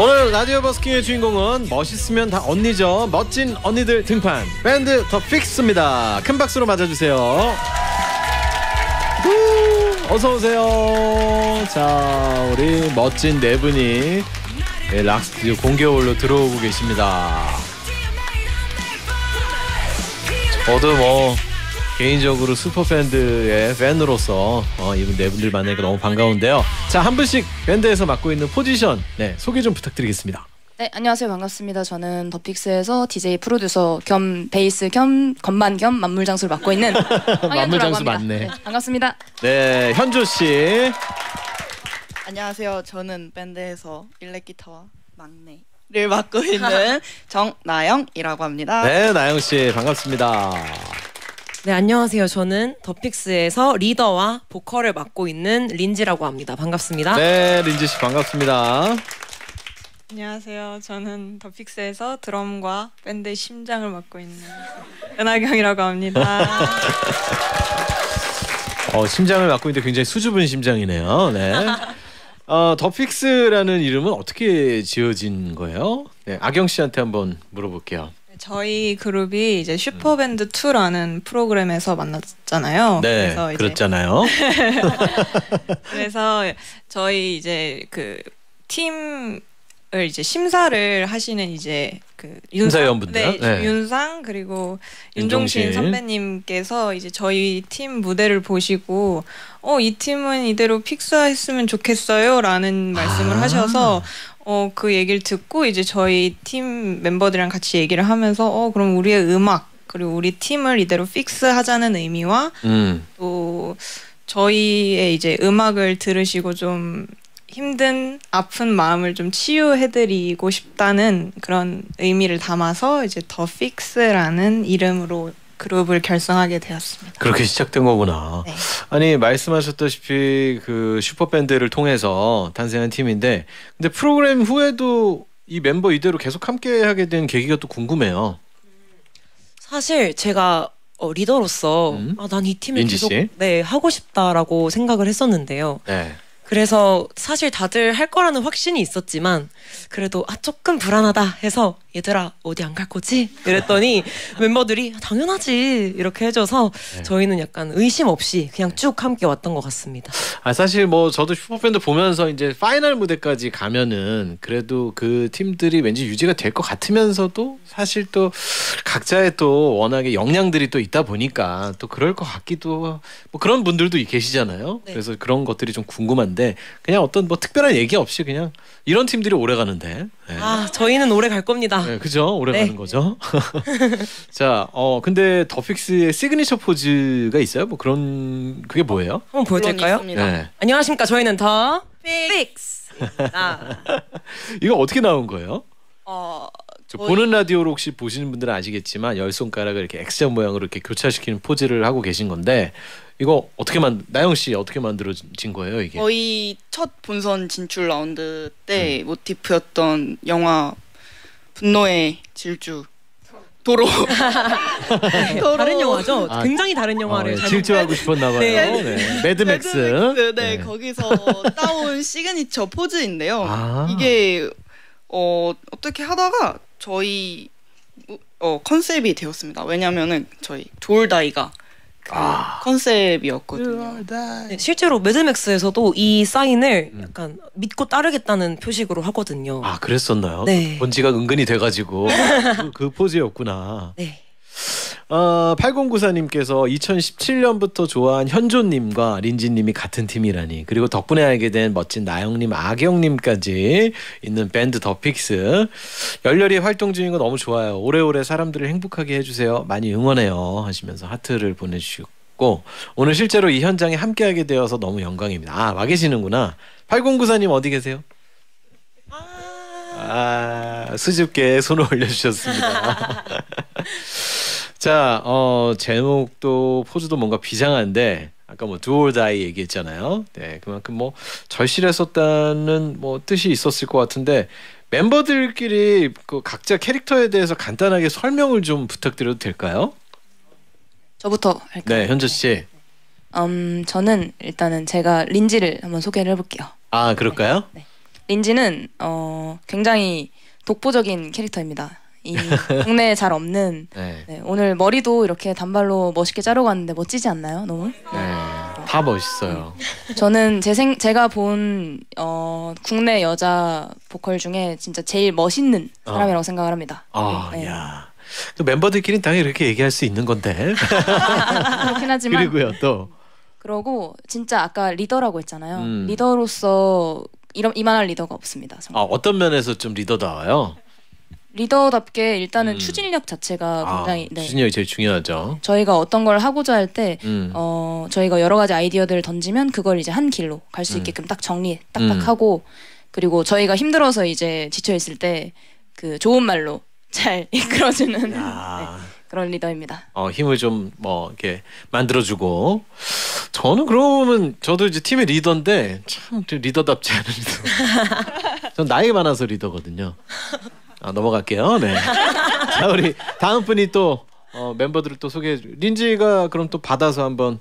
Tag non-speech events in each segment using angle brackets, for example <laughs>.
오늘 라디오 버스킹의 주인공은 멋있으면 다 언니죠. 멋진 언니들 등판 밴드 더 픽스입니다. 큰 박수로 맞아주세요. 후, 어서 오세요. 자, 우리 멋진 네 분이 네, 락스튜디오 공개홀로 들어오고 계십니다. 저도 뭐 개인적으로 슈퍼밴드의 팬으로서 어, 이분 네 분들 만나니까 너무 반가운데요. 자, 한 분씩 밴드에서 맡고 있는 포지션 네, 소개 좀 부탁드리겠습니다. 네, 안녕하세요. 반갑습니다. 저는 더픽스에서 DJ 프로듀서 겸 베이스 겸 건반 겸 만물장수를 맡고 있는 <laughs> 황현주라고 만물장수 합니다. 맞네. 네, 반갑습니다. 네, 현조 씨. 안녕하세요. 저는 밴드에서 일렉 기타와 막내 를 맡고 있는 <laughs> 정나영이라고 합니다. 네, 나영 씨 반갑습니다. 네, 안녕하세요. 저는 더픽스에서 리더와 보컬을 맡고 있는 린지라고 합니다. 반갑습니다. 네, 린지 씨 반갑습니다. 안녕하세요. 저는 더픽스에서 드럼과 밴드의 심장을 맡고 있는 은하경이라고 합니다. <laughs> 어, 심장을 맡고 있는데 굉장히 수줍은 심장이네요. 네. 어, 더픽스라는 이름은 어떻게 지어진 거예요? 네, 아경 씨한테 한번 물어볼게요. 저희 그룹이 이제 슈퍼밴드 2라는 프로그램에서 만났잖아요. 네, 그래서 이제 그렇잖아요. <laughs> <laughs> 그래서 저희 이제 그 팀을 이제 심사를 하시는 이제 그 심사위원분들. 네, 네. 윤상 그리고 윤종신. 윤종신 선배님께서 이제 저희 팀 무대를 보시고 어 이 팀은 이대로 픽스했으면 좋겠어요 라는 말씀을 아. 하셔서 어 그 얘기를 듣고 이제 저희 팀 멤버들이랑 같이 얘기를 하면서 어 그럼 우리의 음악 그리고 우리 팀을 이대로 픽스하자는 의미와 음, 또 저희의 이제 음악을 들으시고 좀 힘든 아픈 마음을 좀 치유해드리고 싶다는 그런 의미를 담아서 이제 더 픽스라는 이름으로 그룹을 결성하게 되었습니다. 그렇게 시작된 거구나. 네. 아니 말씀하셨다시피 그 슈퍼밴드를 통해서 탄생한 팀인데 근데 프로그램 후에도 이 멤버 이대로 계속 함께 하게 된 계기가 또 궁금해요. 사실 제가 어, 리더로서 음? 아, 난 이 팀을 계속 씨? 네, 하고 싶다라고 생각을 했었는데요. 네. 그래서 사실 다들 할 거라는 확신이 있었지만 그래도 아 조금 불안하다 해서 얘들아 어디 안 갈 거지? 이랬더니 멤버들이 당연하지 이렇게 해줘서 네. 저희는 약간 의심 없이 그냥 쭉 함께 왔던 것 같습니다. 아 사실 뭐 저도 슈퍼밴드 보면서 이제 final 무대까지 가면은 그래도 그 팀들이 왠지 유지가 될 것 같으면서도 사실 또 각자의 또 워낙에 역량들이 또 있다 보니까 또 그럴 것 같기도 뭐 그런 분들도 계시잖아요. 네. 그래서 그런 것들이 좀 궁금한데 그냥 어떤 뭐 특별한 얘기 없이 그냥 이런 팀들이 오래 가는데. 네. 아 저희는 오래 갈 겁니다. 네, 그죠? 오래 네. 가는 거죠. <laughs> 자, 어 근데 더픽스의 시그니처 포즈가 있어요? 뭐 그런 그게 뭐예요? 한번 보여드릴까요? 네. 안녕하십니까 저희는 더 픽스입니다. <laughs> 이거 어떻게 나온 거예요? 어, 보는 라디오로 혹시 보시는 분들은 아시겠지만 열 손가락을 이렇게 X자 모양으로 이렇게 교차시키는 포즈를 하고 계신 건데 이거 어떻게 만 나영 씨 어떻게 만들어진 거예요 이게? 저희 첫 본선 진출 라운드 때 음. 모티프였던 영화 분노의 질주 도로 <laughs> 다른 영화죠? 아, 굉장히 다른 영화를 어, 잘못 질주하고 싶었나 봐요. 네. 네. 매드맥스. 매드맥스, 네. 네, 거기서 따온 <laughs> 시그니처 포즈인데요. 아. 이게 어 어떻게 하다가 저희 어 컨셉이 되었습니다. 왜냐면은 저희 돌다이가 그 아. 컨셉이었거든요. 네, 실제로 매드맥스에서도 이 사인을 음. 약간 믿고 따르겠다는 표식으로 하거든요. 아 그랬었나요? 네. 본지가 은근히 돼가지고 그, 그 포즈였구나. 네. 어, 8094님께서 2017년부터 좋아한 현조님과 린지님이 같은 팀이라니 그리고 덕분에 알게 된 멋진 나영님, 아경님까지 있는 밴드 더픽스 열렬히 활동 중인 거 너무 좋아요. 오래오래 사람들을 행복하게 해주세요. 많이 응원해요 하시면서 하트를 보내주셨고 오늘 실제로 이 현장에 함께하게 되어서 너무 영광입니다. 아 와 계시는구나. 8094님 어디 계세요? 아, 수줍게 손을 올려주셨습니다. <laughs> <laughs> 자, 어, 제목도 포즈도 뭔가 비장한데 아까 뭐 or die 얘기했잖아요. 네, 그만큼 뭐 절실했었다는 뭐 뜻이 있었을 것 같은데 멤버들끼리 그 각자 캐릭터에 대해서 간단하게 설명을 좀 부탁드려도 될까요? 저부터 할까요? 네, 현주 씨. 음, 저는 일단은 제가 린지를 한번 소개를 해볼게요. 아, 그럴까요? 린지는 어, 굉장히 독보적인 캐릭터입니다. 이 국내에 잘 없는 네. 네, 오늘 머리도 이렇게 단발로 멋있게 자르고 왔는데 멋지지 않나요? 너무? 네. 다 멋있어요. 저는 제 생, 제가 본 어, 국내 여자 보컬 중에 진짜 제일 멋있는 어. 사람이라고 생각을 합니다. 아, 네. 야. 그 멤버들끼리는 당연히 이렇게 얘기할 수 있는 건데. <laughs> 그렇긴 하지만 그리고요, 또. 그러고 진짜 아까 리더라고 했잖아요. 음. 리더로서 이런 이만한 리더가 없습니다. 아, 정말. 어떤 면에서 좀 리더다워요? 리더답게 일단은 음. 추진력 자체가 굉장히 아, 네. 추진력이 제일 중요하죠. 저희가 어떤 걸 하고자 할때 음. 어, 저희가 여러 가지 아이디어들을 던지면 그걸 이제 한 길로 갈수 음. 있게끔 딱 정리 딱딱 하고 그리고 저희가 힘들어서 이제 지쳐 있을 때 그 좋은 말로 잘 <laughs> 이끌어주는 야. 네, 그런 리더입니다. 어, 힘을 좀 뭐 이렇게 만들어주고 저는 그러면 저도 이제 팀의 리더인데 참 리더답지 않은 리더. <laughs> 전 나이가 많아서 리더거든요. 아, 넘어갈게요. 네. <laughs> 자 우리 다음 분이 또 어, 멤버들을 또 소개해 주. 린지가 그럼 또 받아서 한번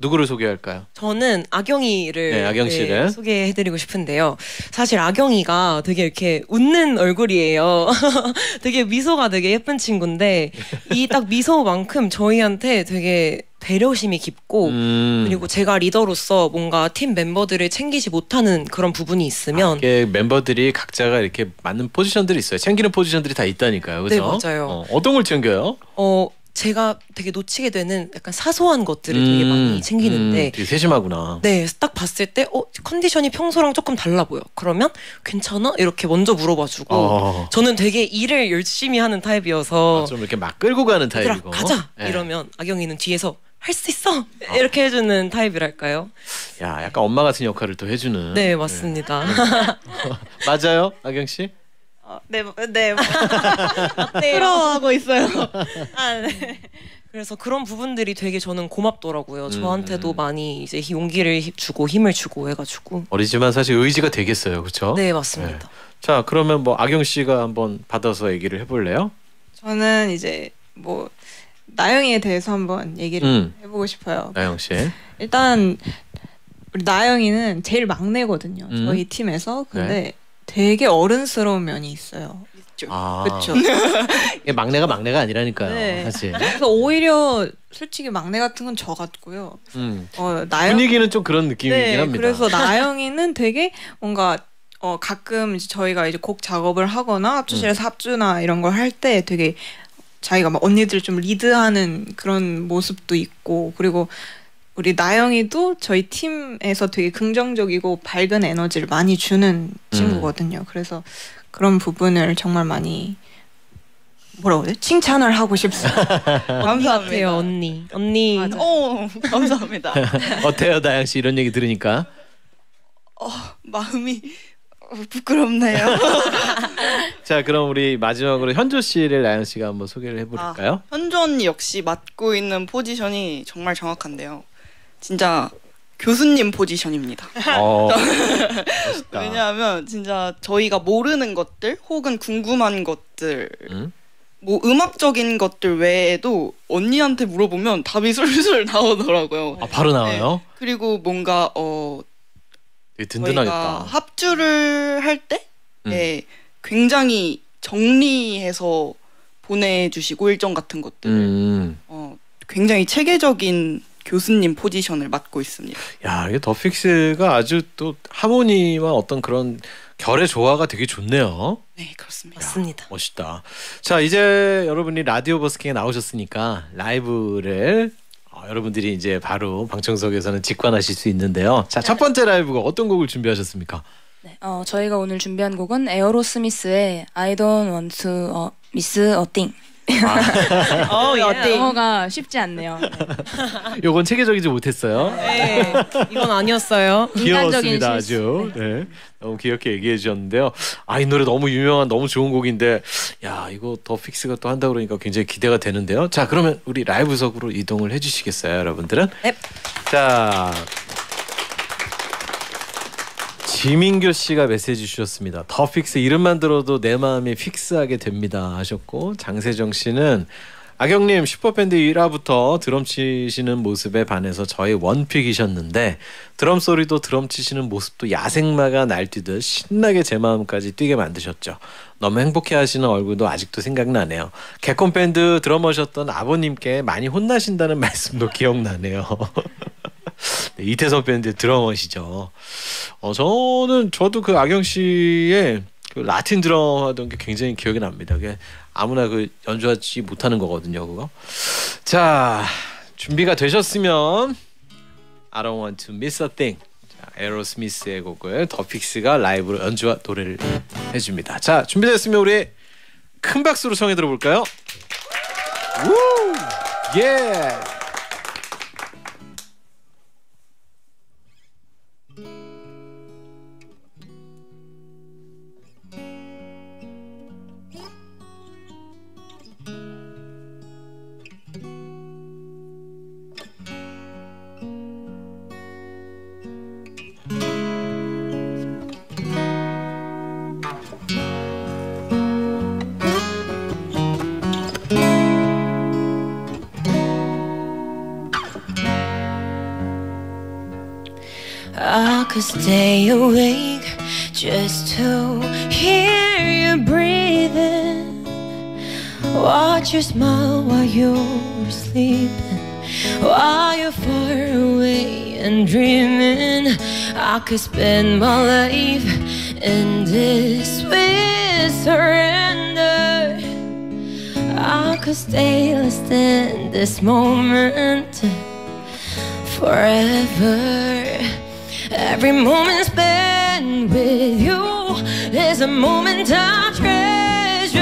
누구를 소개할까요? 저는 아경이를 네, 아경 씨를. 소개해드리고 싶은데요. 사실 아경이가 되게 이렇게 웃는 얼굴이에요. <laughs> 되게 미소가 되게 예쁜 친구인데 이 딱 미소만큼 저희한테 되게 배려심이 깊고 음, 그리고 제가 리더로서 뭔가 팀 멤버들을 챙기지 못하는 그런 부분이 있으면 이게 멤버들이 각자가 이렇게 맞는 포지션들이 있어요. 챙기는 포지션들이 다 있다니까요. 그죠? 네, 맞아요. 어, 어떤 걸 챙겨요? 어 제가 되게 놓치게 되는 약간 사소한 것들을 되게 많이 챙기는데 음, 되게 세심하구나. 네, 딱 봤을 때, 어, 컨디션이 평소랑 조금 달라 보여. 그러면, 괜찮아? 이렇게 먼저 물어봐 주고. 어. 저는 되게 일을 열심히 하는 타입이어서, 아, 좀 이렇게 막 끌고 가는 타입이고. 가자! 예. 이러면, 아경이는 뒤에서, 할 수 있어! 이렇게 해주는 타입이랄까요? 야, 약간 엄마 같은 역할을 또 해주는. 네, 맞습니다. <laughs> 맞아요, 아경 씨? 어, 네, 네. <laughs> 부러워하고 있어요. 아, 네. 그래서 그런 부분들이 되게 저는 고맙더라고요. 음. 저한테도 많이 이제 용기를 히- 주고 힘을 주고 해가지고. 어리지만 사실 의지가 되겠어요, 그렇죠? 네, 맞습니다. 자, 그러면 뭐 아경 씨가 한번 받아서 얘기를 해볼래요? 저는 이제 뭐 나영이에 대해서 한번 얘기를 음, 해보고 싶어요. 나영 씨. 일단 우리 나영이는 제일 막내거든요. 음. 저희 팀에서. 근데 되게 어른스러운 면이 있어요. 아, 그렇죠. <laughs> 막내가 막내가 아니라니까요, 네. 사실. 그래서 오히려 솔직히 막내 같은 건 저 같고요. 음, 어, 나영 분위기는 좀 그런 느낌이긴 네, 합니다. 그래서 <laughs> 나영이는 되게 뭔가 어 가끔 이제 저희가 이제 곡 작업을 하거나 합주실에서 음. 합주나 이런 걸 할 때 되게 자기가 막 언니들 좀 리드하는 그런 모습도 있고 그리고 우리 나영이도 저희 팀에서 되게 긍정적이고 밝은 에너지를 많이 주는 음. 친구거든요. 그래서 그런 부분을 정말 많이 뭐라고 해야 돼? 칭찬을 하고 싶습니다. <laughs> 감사합니다. 언니. 언니. 어, 감사합니다. <laughs> 어때요, 나영 씨 이런 얘기 들으니까? 마음이 어, 부끄럽네요. <laughs> 자, 그럼 우리 마지막으로 현조 씨를 나영 씨가 한번 소개를 해볼까요? 현주 언니 역시 맡고 있는 포지션이 정말 정확한데요. 진짜 교수님 포지션입니다. 어, <laughs> 멋있다. 왜냐하면 진짜 저희가 모르는 것들 혹은 궁금한 것들 음? 뭐 음악적인 것들 외에도 언니한테 물어보면 답이 술술 나오더라고요. 아, 바로 나와요? 그리고 뭔가 어 되게 저희가 든든하겠다. 합주를 할 때 음. 예, 굉장히 정리해서 보내주시고 일정 같은 것들을 음. 어, 굉장히 체계적인 교수님 포지션을 맡고 있습니다. 야, 이게 더픽스가 아주 또 하모니와 어떤 그런 결의 조화가 되게 좋네요. 네 그렇습니다. 맞습니다. 멋있다. 자, 이제 여러분이 라디오 버스킹에 나오셨으니까 라이브를 어, 여러분들이 이제 바로 방청석에서는 직관하실 수 있는데요. 자, 첫 번째 라이브가 어떤 곡을 준비하셨습니까? 네, 어, 저희가 오늘 준비한 곡은 에어로스미스의 I don't want to uh, miss a thing. <laughs> 어, 예. 영어가 쉽지 않네요. 네. 요건 체계적이지 못했어요. 네. 이건 아니었어요. <laughs> 인간적인 귀여웠습니다 실수. 아주. 네. 너무 귀엽게 얘기해 주셨는데요. 아 이 노래 너무 유명한 너무 좋은 곡인데 야 이거 더 픽스가 또 한다 그러니까 굉장히 기대가 되는데요. 자 그러면 우리 라이브석으로 이동을 해 주시겠어요, 여러분들은? 네. 자 지민교 씨가 메시지 주셨습니다. 더 픽스 이름만 들어도 내 마음이 fix하게 됩니다 하셨고 장세정 씨는 아경님 슈퍼밴드 1화부터 드럼 치시는 모습에 반해서 저의 원픽이셨는데 드럼 소리도 드럼 치시는 모습도 야생마가 날뛰듯 신나게 제 마음까지 뛰게 만드셨죠. 너무 행복해하시는 얼굴도 아직도 생각나네요. 개콘 밴드 드러머셨던 아버님께 많이 혼나신다는 <laughs> 말씀도 기억나네요. <laughs> 네, 이태석 밴드 드러머시죠. 어, 저는 저도 그 아경 씨의 그 라틴 드럼 하던 게 굉장히 기억이 납니다. 그게 아무나 그 연주하지 못하는 거거든요, 그거. 자, 준비가 되셨으면 I don't want to miss a thing. 자, 에로스미스의 곡을 더픽스가 라이브로 연주와 노래를 해줍니다. 자, 준비됐으면 우리 큰 박수로 청해 들어볼까요? 우! 예! I could stay awake just to hear you breathing. Watch you smile while you're sleeping. While you're far away and dreaming, I could spend my life in this with surrender. I could stay lost in this moment forever. Every moment spent with you is a moment I treasure.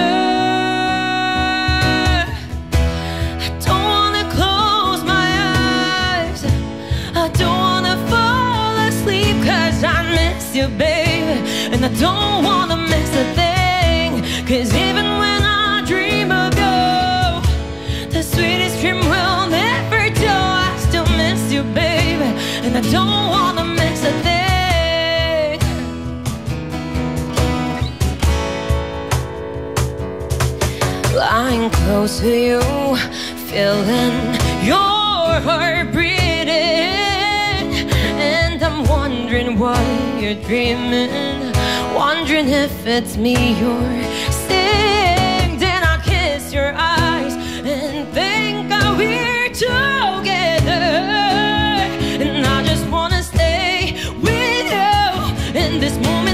I don't wanna close my eyes. I don't wanna fall asleep cause I miss you, baby. And I don't wanna miss a thing. Cause even when I dream of you, the sweetest dream will never do. I still miss you, baby. And I don't wanna Lying close to you, feeling your heart beating. And I'm wondering why you're dreaming. Wondering if it's me you're seeing. Then I kiss your eyes and think that we're together. And I just wanna stay with you in this moment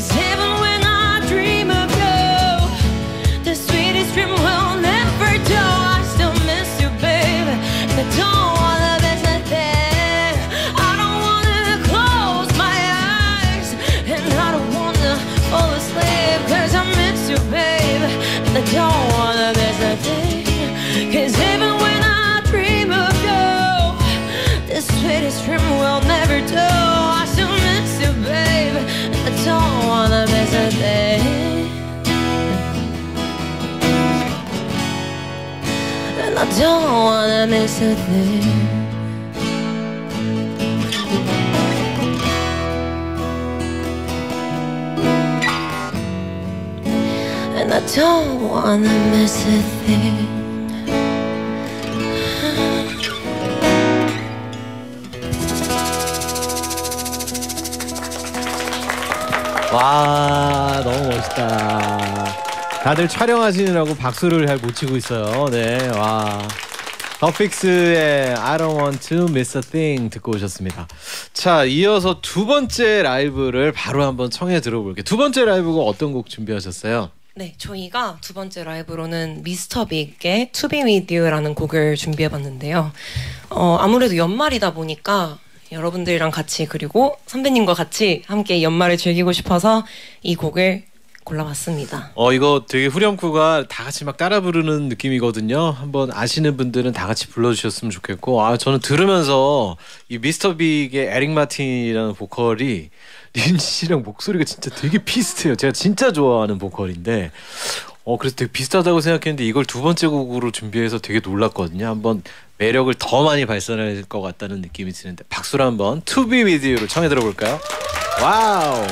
Cause every don't wanna miss a thing. And I don't wanna miss a thing. 와 너무 멋있다. 다들 촬영하시느라고 박수를 잘 못 치고 있어요. 네, 와. 더픽스의 I don't want to miss a thing 듣고 오셨습니다. 자, 이어서 두 번째 라이브를 바로 한번 청해 들어볼게요. 두 번째 라이브가 어떤 곡 준비하셨어요? 네, 저희가 두 번째 라이브로는 미스터 빅의 To Be With You라는 곡을 준비해봤는데요. 어, 아무래도 연말이다 보니까 여러분들이랑 같이 그리고 선배님과 같이 함께 연말을 즐기고 싶어서 이 곡을 골라봤습니다. 어 이거 되게 후렴구가 다 같이 막 따라 부르는 느낌이거든요. 한번 아시는 분들은 다 같이 불러주셨으면 좋겠고 아 저는 들으면서 이 미스터 빅의 에릭 마틴이라는 보컬이 <laughs> 린 씨랑 목소리가 진짜 되게 비슷해요. 제가 진짜 좋아하는 보컬인데 어 그래서 되게 비슷하다고 생각했는데 이걸 두 번째 곡으로 준비해서 되게 놀랐거든요. 한번 매력을 더 많이 발산할 것 같다는 느낌이 드는데 박수로 한번 To Be With You로 청해 들어볼까요? 와우.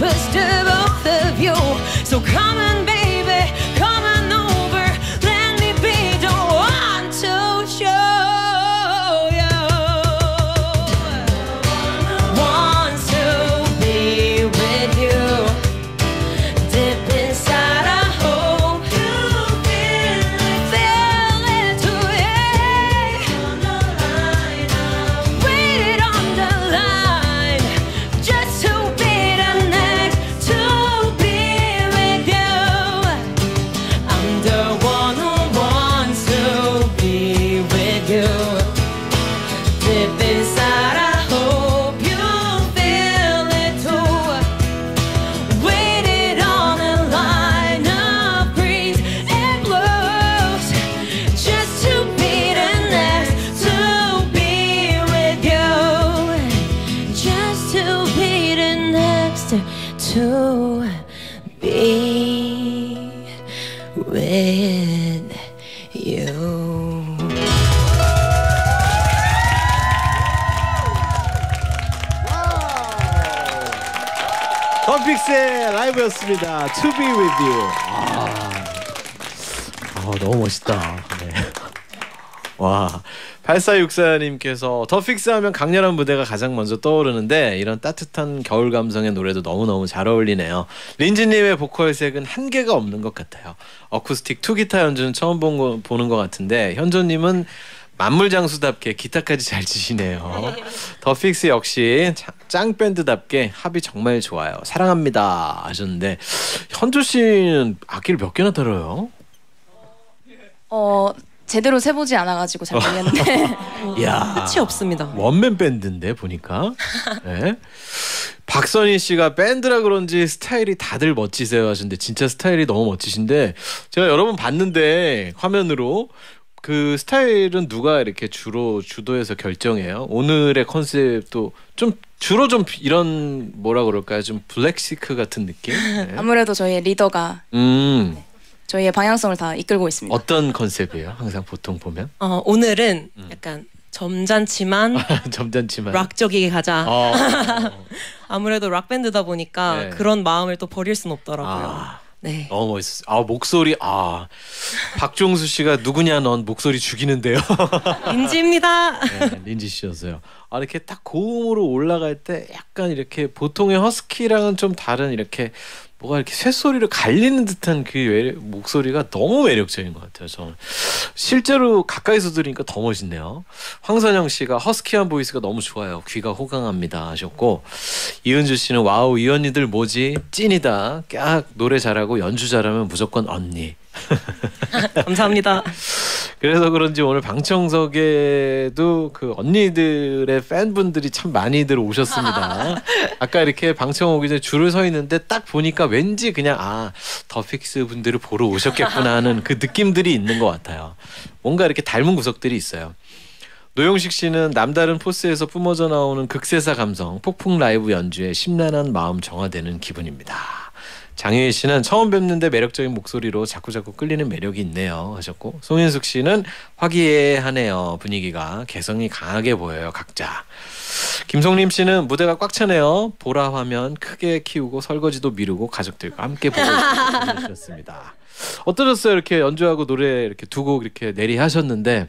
first of both of you. So come and with you. 덤픽스의 라이브였습니다. To be with you. 아, 아, 너무 멋있다. 네. 와 8464님께서 더 픽스하면 강렬한 무대가 가장 먼저 떠오르는데 이런 따뜻한 겨울 감성의 노래도 너무너무 잘 어울리네요. 린지님의 보컬색은 한계가 없는 것 같아요. 어쿠스틱 투기타 연주는 처음 본 거, 보는 것 같은데 현조님은 만물장수답게 기타까지 잘 치시네요. 더 픽스 역시 자- 짱 밴드답게 합이 정말 좋아요. 사랑합니다 하셨는데 현조 씨는 악기를 몇 개나 다뤄요? 어 제대로 세보지 않아가지고 잘 모르겠는데 <laughs> 이야. 끝이 없습니다. one man band인데 보니까 네. 박선희 씨가 밴드라 그런지 스타일이 다들 멋지세요 하시는데 진짜 스타일이 너무 멋지신데 제가 여러 번 봤는데 화면으로 그 스타일은 누가 이렇게 주로 주도해서 결정해요? 오늘의 컨셉도 좀 주로 좀 이런 뭐라 그럴까요? 좀 black chic 같은 느낌? 네. 아무래도 저희의 리더가 음 저희의 방향성을 다 이끌고 있습니다. 어떤 컨셉이에요? 항상 보통 보면 어, 오늘은 음. 약간 점잖지만 <laughs> 점잖지만 락적이게 가자. 어, <laughs> 아무래도 락 밴드다 보니까 네. 그런 마음을 또 버릴 순 없더라고요. 아. 네. 너무 멋있었어요. 아 목소리 아 박종수 씨가 누구냐 넌 목소리 죽이는데요. <laughs> 인지입니다. 네, 린지 씨였어요. 아 이렇게 딱 고음으로 올라갈 때 약간 이렇게 보통의 허스키랑은 좀 다른 이렇게 뭐가 이렇게 쇳소리를 갈리는 듯한 그 외- 목소리가 너무 매력적인 것 같아요. 저는 실제로 가까이서 들으니까 더 멋있네요. 황선영 씨가 허스키한 voice가 너무 좋아요. 귀가 호강합니다 하셨고 이은주 씨는 wow 이 언니들 뭐지 찐이다. 꺅 노래 잘하고 연주 잘하면 무조건 언니. <laughs> 감사합니다. 그래서 그런지 오늘 방청석에도 그 언니들의 팬분들이 참 많이들 오셨습니다. <laughs> 아까 이렇게 방청 오기 전에 줄을 서 있는데 딱 보니까 왠지 그냥 아 The Fix 분들을 보러 오셨겠구나 하는 그 느낌들이 있는 것 같아요. 뭔가 이렇게 닮은 구석들이 있어요. 노영식 씨는 남다른 포스에서 뿜어져 나오는 극세사 감성, 폭풍 라이브 연주에 심란한 마음 정화되는 기분입니다. 장혜희 씨는 처음 뵙는데 매력적인 목소리로 자꾸자꾸 끌리는 매력이 있네요 하셨고 송인숙 씨는 화기애애하네요. 분위기가 개성이 강하게 보여요 각자. 김송림 씨는 무대가 꽉 차네요. 보라 화면 크게 키우고 설거지도 미루고 가족들과 함께 보고 있습니다. 어떠셨어요? 이렇게 연주하고 노래 이렇게 두 곡 이렇게 내리 하셨는데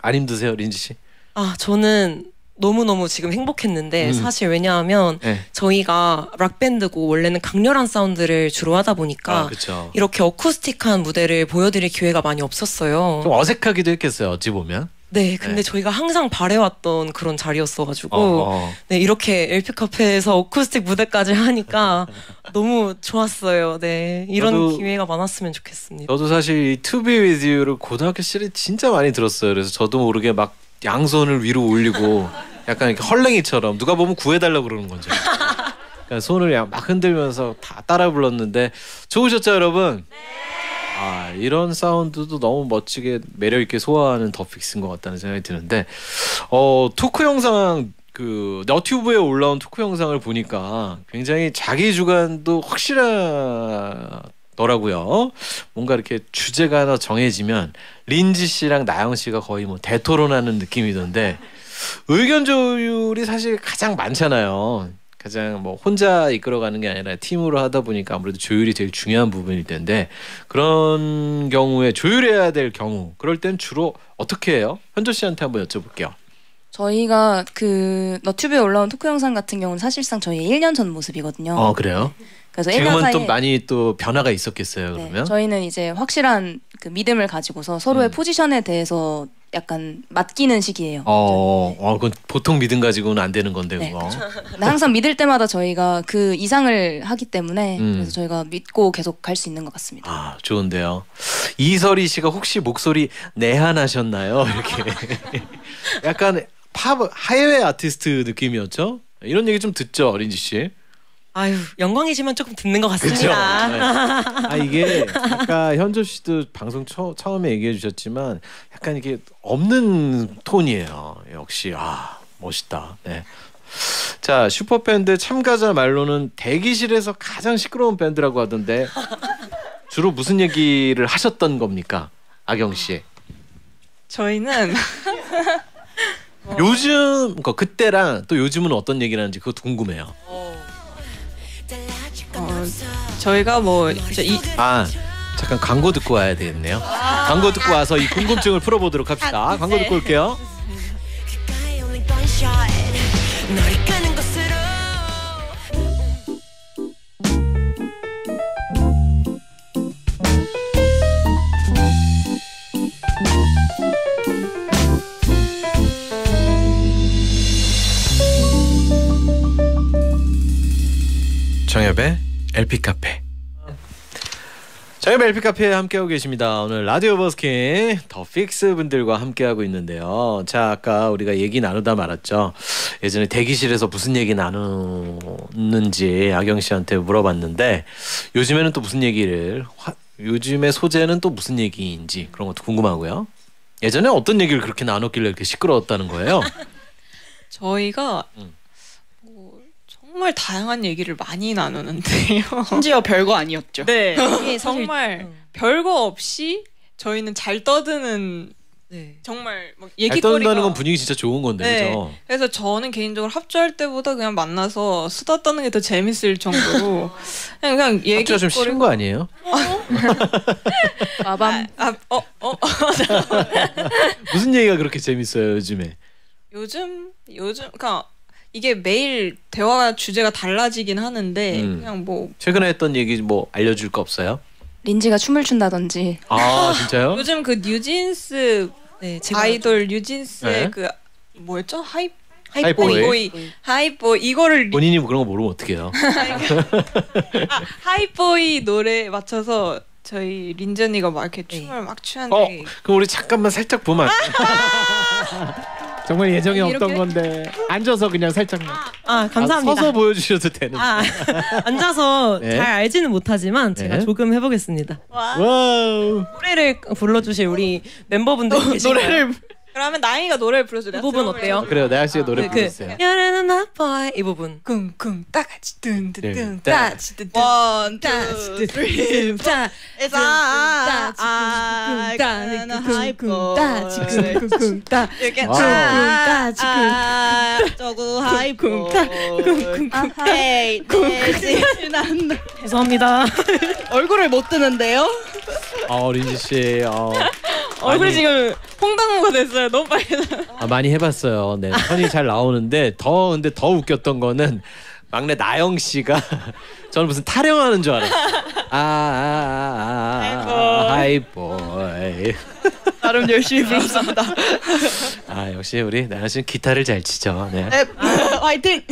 안 힘드세요 린지 씨? 아 저는 너무 너무 지금 행복했는데 음. 사실 왜냐하면 네. 저희가 락 밴드고 원래는 강렬한 사운드를 주로 하다 보니까 아 이렇게 어쿠스틱한 무대를 보여드릴 기회가 많이 없었어요. 좀 어색하기도 했겠어요 어찌 보면 네, 근데 네. 저희가 항상 바래왔던 그런 자리였어가지고 어, 어. 네 이렇게 LP 카페에서 어쿠스틱 무대까지 하니까 <laughs> 너무 좋았어요. 네, 이런 저도- 기회가 많았으면 좋겠습니다. 저도 사실 이 To Be With You를 고등학교 시절에 진짜 많이 들었어요. 그래서 저도 모르게 막 양손을 위로 올리고 <laughs> 약간 이렇게 헐랭이처럼 누가 보면 구해달라고 그러는 건지. 그러니까 <laughs> 손을 야- 막 흔들면서 다 따라 불렀는데 좋으셨죠 여러분? 아 이런 사운드도 너무 멋지게 매력 있게 소화하는 The Fix인 것 같다는 생각이 드는데 어 토크 영상 그 너튜브에 올라온 토크 영상을 보니까 굉장히 자기 주관도 확실하더라고요. 뭔가 이렇게 주제가 하나 정해지면 린지 씨랑 나영 씨가 거의 뭐 대토론하는 느낌이던데 의견 조율이 사실 가장 많잖아요. 가장 뭐 혼자 이끌어가는 게 아니라 팀으로 하다 보니까 아무래도 조율이 제일 중요한 부분일 텐데 그런 경우에 조율해야 될 경우 그럴 땐 주로 어떻게 해요? 현조 씨한테 한번 여쭤볼게요. 저희가 그 너튜브에 올라온 토크 영상 같은 경우는 사실상 저희 1년 전 모습이거든요. 어 그래요? 그래서 1년 지금은 또 많이 또 변화가 있었겠어요. 네, 그러면 저희는 이제 확실한 그 믿음을 가지고서 서로의 음. 포지션에 대해서 약간 맡기는 시기예요. 어, 어, 그건 보통 믿음 가지고는 안 되는 건데 네, 그거. 근데 항상 믿을 때마다 저희가 그 이상을 하기 때문에 음. 그래서 저희가 믿고 계속 갈 수 있는 것 같습니다. 아 좋은데요. 이설이 씨가 혹시 목소리 내한하셨나요? <laughs> 이렇게 약간 팝 해외 아티스트 느낌이었죠? 이런 얘기 좀 듣죠, 어린지 씨. 아유 영광이지만 조금 듣는 것. 같습니다. 아 이게 아까 현조 씨도 방송 처, 처음에 얘기해 주셨지만 약간 이게 없는 톤이에요. 역시 아 멋있다. 네. 자 슈퍼밴드 참가자 말로는 대기실에서 가장 시끄러운 밴드라고 하던데 주로 무슨 얘기를 하셨던 겁니까, 아경 씨? 저희는 요즘 그러니까 그때랑 또 요즘은 어떤 얘기를 하는지 그것도 궁금해요. 어, 저희가 뭐 이제 이아 잠깐 광고 듣고 와야 되겠네요. 광고 듣고 와서 이 궁금증을 풀어보도록 합시다. 광고 듣고 올게요. 이끄는 곳으로 정엽의 LP 카페. 정엽의 LP 카페에 함께하고 계십니다. 오늘 라디오 버스킹 The Fix 분들과 함께하고 있는데요. 자, 아까 우리가 얘기 나누다 말았죠. 예전에 대기실에서 무슨 얘기 나누는지 아경 씨한테 물어봤는데 요즘에는 또 무슨 얘기를 화- 요즘의 소재는 또 무슨 얘기인지 그런 것도 궁금하고요. 예전에 어떤 얘기를 그렇게 나눴길래 이렇게 시끄러웠다는 거예요? <laughs> 저희가 음. 뭐 정말 다양한 얘기를 많이 나누는데요. <laughs> 심지어 별거 아니었죠. 네, <laughs> 사실- 정말 음. 별거 없이 저희는 잘 떠드는 네. 정말 막잘 얘기거리가 떠는다는 건 분위기 진짜 좋은 건데 네. 그죠? 그래서 저는 개인적으로 합주할 때보다 그냥 만나서 수다 떠는 게 더 재밌을 정도로 <laughs> 그냥 그냥 얘기 합주가 좀 싫은 거 아니에요? 마밤 아, 어, 어. 무슨 얘기가 그렇게 재밌어요 요즘에? 요즘 요즘 그러니까 이게 매일 대화 주제가 달라지긴 하는데 음. 그냥 뭐 최근에 했던 얘기 뭐 알려줄 거 없어요? 린지가 춤을 춘다든지 아 <laughs> 진짜요? 요즘 그 NewJeans 네, 제가 아이돌 NewJeans의 네. 그 뭐였죠? Hype Hype Boy. Hype Boy Hype Boy 이거를 리- 본인이 그런 거 모르면 어떡해요? <laughs> 아, Hype Boy 노래 맞춰서 저희 언니가 막 이렇게 춤을 막 어, 추는데 그럼 우리 잠깐만 살짝 보면 안 돼요? <laughs> 정말 예정이 이렇게? 없던 건데 앉아서 그냥 살짝 아 감사합니다. 아, 서서 보여주셔도 되는. 아 <laughs> 앉아서 네. 잘 알지는 못하지만 제가 네. 조금 해보겠습니다. Wow. 노래를 불러주실 우리 멤버분들 계신가요? 노래를 그러면 나영이가 노래를 불러줘. 그 부분 어때요? 그래요, 나영 씨가 노래 네, 그 부르세요. You're my boy 이 부분. 쿵쿵 따가지 네, 든든든 따- 따지 two, 따지 쓰리, 든든 따 It's I, I, I'm a hyper. 쿵쿵 따 이렇게 와우. 아, 아, 저거 하이퍼. 헤이, 난다. 죄송합니다. 얼굴을 못 뜨는데요? 어, 린지 씨, 어, 얼굴 많이- 지금 홍당무가 됐어요. 너무 빨리. 아, 많이 해봤어요. 네, 선이 잘 나오는데 더 근데 더 웃겼던 거는 막내 나영 씨가 <laughs> 저는 무슨 타령하는 줄 알았어요. 아, 아, 아, 아, 하이보이. 나름 열심히 불렀습니다. 아, 역시 우리 나영 씨는 기타를 잘 치죠. 네. 네, <laughs> 화이팅!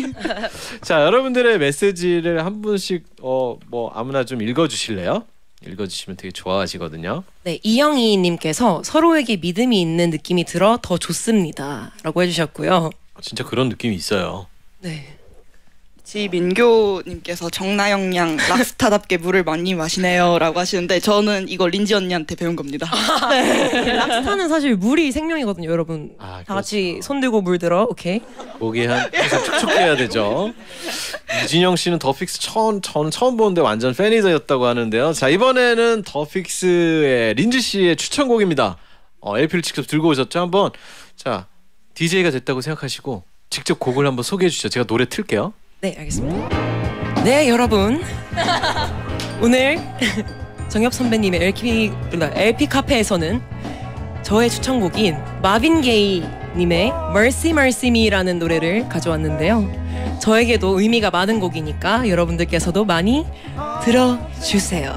자, 여러분들의 메시지를 한 분씩 어 뭐 아무나 좀 읽어 주실래요? 읽어 주시면 되게 좋아하시거든요. 네 이영희님께서 서로에게 믿음이 있는 느낌이 들어 더 좋습니다라고 해주셨고요. 진짜 그런 느낌이 있어요. 네. 지민교님께서 정나영 양 rock star답게 물을 많이 마시네요라고 하시는데 저는 이거 린지 언니한테 배운 겁니다. <laughs> Rock star는 사실 물이 생명이거든요, 여러분. 아, 다 같이 그렇죠. 손 들고 물 들어, 오케이. 목이 한 항상 촉촉해야 되죠. 유진영 씨는 The Fix 처음 저는 처음 보는데 완전 팬이었다고 하는데요. 자 이번에는 The Fix의 린지 씨의 추천곡입니다. 어, LP를 직접 들고 오셨죠? 한번 자 DJ가 됐다고 생각하시고 직접 곡을 한번 소개해 주시죠. 제가 노래 틀게요. 네, 알겠습니다. 네, 여러분. 오늘 정엽 선배님의 LP, LP 카페에서는 저의 추천곡인 마빈 게이 님의 Mercy Mercy Me라는 노래를 가져왔는데요. 저에게도 의미가 많은 곡이니까 여러분들께서도 많이 들어주세요.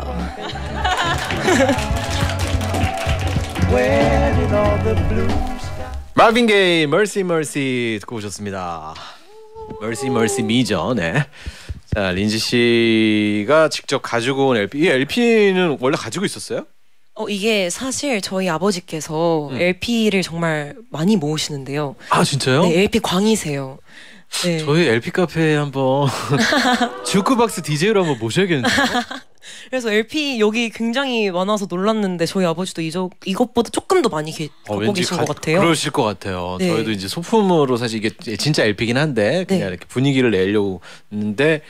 마빈 게이 Mercy Mercy 듣고 오셨습니다. Mercy Mercy Me죠. 네. 자 린지 씨가 직접 가지고 온 LP. 이 LP는 원래 가지고 있었어요? 어, 이게 사실 저희 아버지께서 음. LP를 정말 많이 모으시는데요. 아 진짜요? 네, LP 광이세요. 네. 저희 LP 카페에 한번 <laughs> <laughs> 주크박스 DJ로 한번 모셔야겠는데요. 그래서 LP 여기 굉장히 많아서 놀랐는데 저희 아버지도 이저, 이것보다 조금 더 많이 게- 어, 갖고 계신 것 같아요. 그러실 것 같아요. 네. 저희도 이제 소품으로 사실 이게 진짜 LP긴 한데 그냥 네. 이렇게 분위기를 내려고 했는데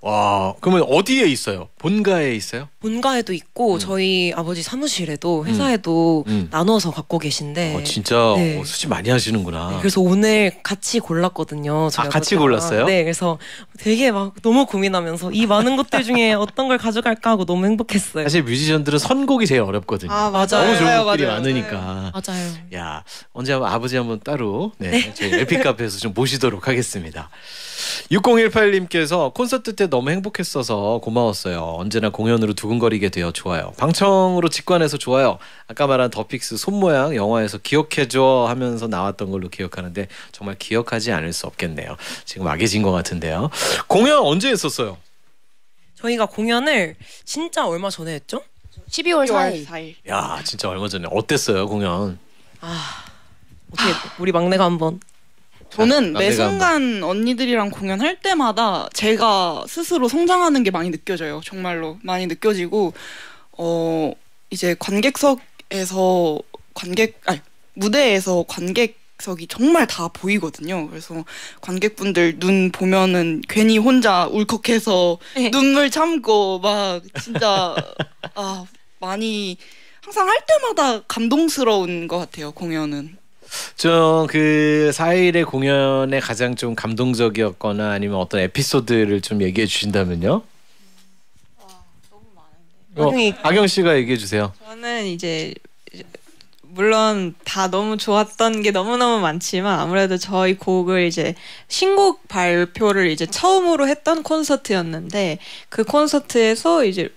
와, 그러면 어디에 있어요? 본가에 있어요? 본가에도 있고 음. 저희 아버지 사무실에도 회사에도 음. 나눠서 갖고 계신데 어, 진짜 네. 어, 수집 많이 하시는구나. 네, 그래서 오늘 같이 골랐거든요. 저희 아, 같이. 골랐어요? 네, 그래서 되게 막 너무 고민하면서 이 많은 것들 중에 <laughs> 어떤 걸 가져갈까 하고 너무 행복했어요. 사실 뮤지션들은 선곡이 제일 어렵거든요. 아 맞아요. 너무 좋은 곡들이 맞아요. 많으니까. 맞아요. 야 언제 한번 아버지 한번 따로 네, 저희 LP 카페에서 좀 모시도록 하겠습니다. 6018님께서 콘서트 때 너무 행복했어서 고마웠어요. 언제나 공연으로 두근거리게 되어 좋아요. 방청으로 직관해서 좋아요. 아까 말한 The Fix 손 모양 영화에서 기억해줘 하면서 나왔던 걸로 기억하는데 정말 기억하지 않을 수 없겠네요. 지금 악해진 것 같은데요. 공연 언제 했었어요? 저희가 공연을 진짜 얼마 전에 했죠? 12월 4일. 4일. 야 진짜 얼마 전에 어땠어요 공연? 어떻게 우리 막내가 한번 저는 아, 매 순간 언니들이랑 공연할 때마다 제가 스스로 성장하는 게 많이 느껴져요. 정말로 많이 느껴지고 어 이제 관객석에서 관객 아니 무대에서 관객 석이 정말 다 보이거든요. 그래서 관객분들 눈 보면은 괜히 혼자 울컥해서 네. 눈물 참고 막 진짜 <laughs> 아 많이 항상 할 때마다 감동스러운 것 같아요. 공연은. 좀그 4일의 공연에 가장 좀 감동적이었거나 아니면 어떤 에피소드를 좀 얘기해 주신다면요? 어, 악영이- 악영 씨가 얘기해 주세요. 저는 이제 물론 다 너무 좋았던 게 너무너무 많지만 아무래도 저희 곡을 이제 신곡 발표를 이제 처음으로 했던 콘서트였는데 그 콘서트에서 이제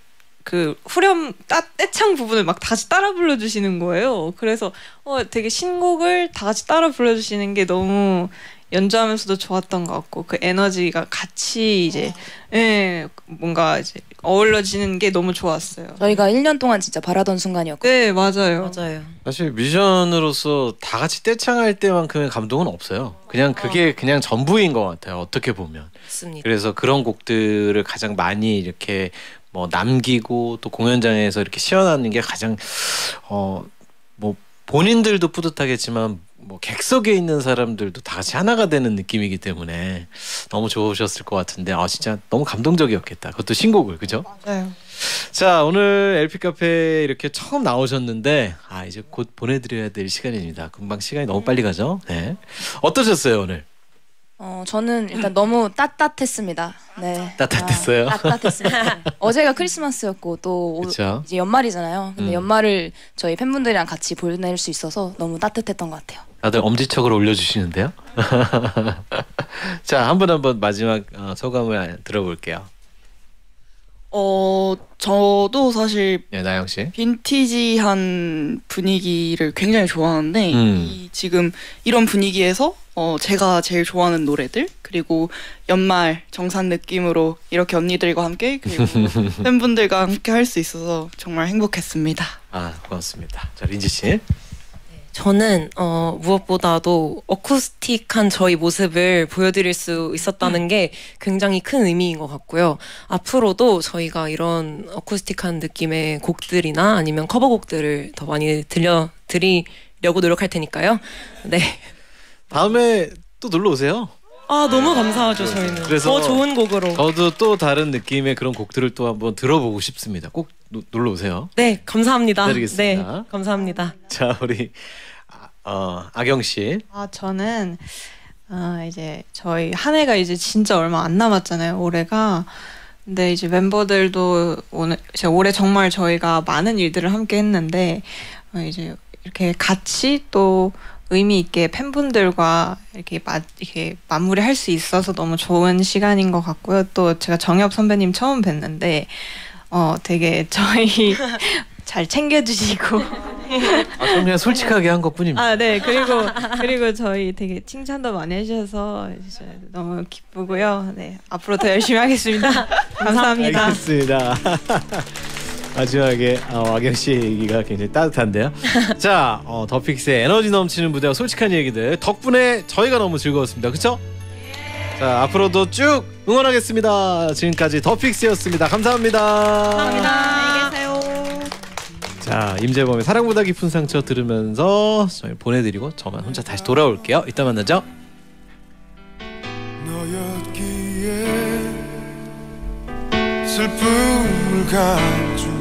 그 후렴 따, 떼창 부분을 막 다시 따라 불러주시는 거예요. 그래서 어 되게 신곡을 다 같이 따라 불러주시는 게 너무 연주하면서도 좋았던 것 같고 그 에너지가 같이 이제 예 뭔가 이제 어울러지는 게 너무 좋았어요. 저희가 1년 동안 진짜 바라던 순간이었고 네 맞아요. 맞아요. 사실 뮤지션으로서 다 같이 떼창할 때만큼의 감동은 없어요. 그냥 그게 그냥 전부인 것 같아요. 어떻게 보면. 맞습니다. 그래서 그런 곡들을 가장 많이 이렇게 뭐 남기고 또 공연장에서 이렇게 시연하는 게 가장 어 뭐 본인들도 뿌듯하겠지만 뭐 객석에 있는 사람들도 다 같이 하나가 되는 느낌이기 때문에 너무 좋으셨을 것 같은데 아 진짜 너무 감동적이었겠다. 그것도 신곡을 그죠? 맞아요. 자 오늘 LP 카페 이렇게 처음 나오셨는데 아 이제 곧 보내드려야 될 시간입니다. 금방 시간이 너무 빨리 가죠. 네 어떠셨어요 오늘? 어, 저는 일단 너무 따뜻했습니다. 네. 따뜻했어요? 아, 따뜻했습니다. <laughs> 어제가 크리스마스였고 또 오-. 이제 연말이잖아요. 근데 음. 연말을 저희 팬분들이랑 같이 보낼 수 있어서 너무 따뜻했던 것 같아요. 다들 엄지척을 올려주시는데요. <laughs> 자, 한 분 한 분 마지막 어, 소감을 들어볼게요. 어 저도 사실 네, 나영 씨. 빈티지한 분위기를 굉장히 좋아하는데 음. 이 지금 이런 분위기에서 어 제가 제일 좋아하는 노래들 그리고 연말 정산 느낌으로 이렇게 언니들과 함께 그리고 <laughs> 팬분들과 함께 할 수 있어서 정말 행복했습니다. 아, 고맙습니다. 자, 린지 씨. 저는 어, 무엇보다도 어쿠스틱한 저희 모습을 보여드릴 수 있었다는 게 굉장히 큰 의미인 것 같고요. 앞으로도 저희가 이런 어쿠스틱한 느낌의 곡들이나 아니면 커버곡들을 더 많이 들려드리려고 노력할 테니까요. 네. 다음에 또 놀러 오세요. 아 너무 감사하죠 저희는. 그래서 더 좋은 곡으로. 저도 또 다른 느낌의 그런 곡들을 또 한번 들어보고 싶습니다. 꼭 노- 놀러 오세요. 네 감사합니다. 기다리겠습니다. 네 감사합니다. 자, 우리 아, 어, 악영 씨. 아 저는 아 이제 저희 한 해가 이제 진짜 얼마 안 남았잖아요 올해가 근데 이제 멤버들도 오늘 올해 정말 저희가 많은 일들을 함께 했는데 어, 이제 이렇게 같이 또 의미 있게 팬분들과 이렇게 마, 이렇게 마무리할 수 있어서 너무 좋은 시간인 것 같고요. 또 제가 정엽 선배님 처음 뵀는데 어 되게 저희 <laughs> 잘 챙겨주시고 아, 저는 그냥 솔직하게 한 것뿐입니다. 아, 네. 그리고 그리고 저희 되게 칭찬도 많이 해주셔서 진짜 너무 기쁘고요. 네. 앞으로 더 열심히 하겠습니다. <laughs> 감사합니다. 알겠습니다. <laughs> 마지막에 어, 악영 씨 얘기가 굉장히 따뜻한데요. <laughs> 자, 어, 더픽스의 에너지 넘치는 무대와 솔직한 얘기들 덕분에 저희가 너무 즐거웠습니다. 그렇죠? 자, 앞으로도 쭉 응원하겠습니다. 지금까지 더픽스였습니다. 감사합니다. 감사합니다. 자, 임재범의 사랑보다 깊은 상처 들으면서 저희 보내드리고 저만 혼자 다시 돌아올게요. 이따 만나죠. 너였기에 슬픔을 감추